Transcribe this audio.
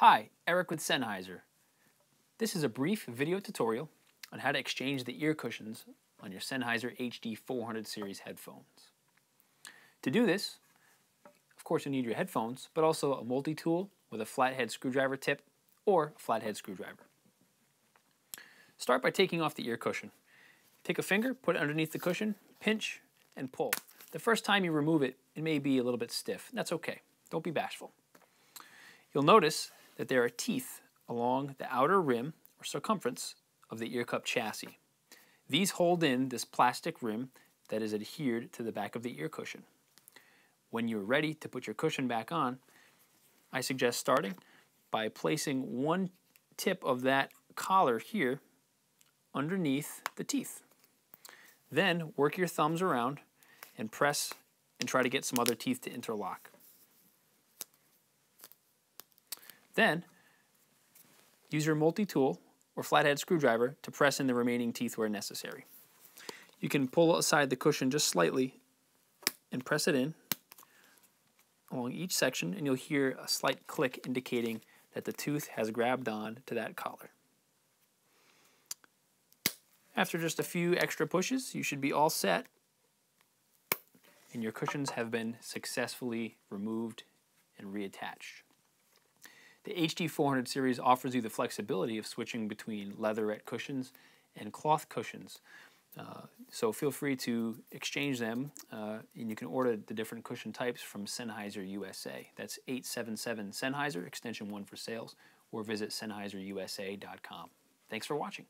Hi, Eric with Sennheiser. This is a brief video tutorial on how to exchange the ear cushions on your Sennheiser HD 400 series headphones. To do this, of course you need your headphones, but also a multi-tool with a flathead screwdriver tip or a flathead screwdriver. Start by taking off the ear cushion. Take a finger, put it underneath the cushion, pinch, and pull. The first time you remove it, it may be a little bit stiff. That's okay. Don't be bashful. You'll notice that there are teeth along the outer rim or circumference of the ear cup chassis. These hold in this plastic rim that is adhered to the back of the ear cushion. When you're ready to put your cushion back on, I suggest starting by placing one tip of that collar here underneath the teeth. Then work your thumbs around and press and try to get some other teeth to interlock. Then use your multi-tool or flathead screwdriver to press in the remaining teeth where necessary. You can pull aside the cushion just slightly and press it in along each section and you'll hear a slight click indicating that the tooth has grabbed on to that collar. After just a few extra pushes, you should be all set and your cushions have been successfully removed and reattached. The HD 400 series offers you the flexibility of switching between leatherette cushions and cloth cushions. Uh, so feel free to exchange them uh, and you can order the different cushion types from Sennheiser USA. That's 877 Sennheiser, extension 1 for sales, or visit SennheiserUSA.com. Thanks for watching.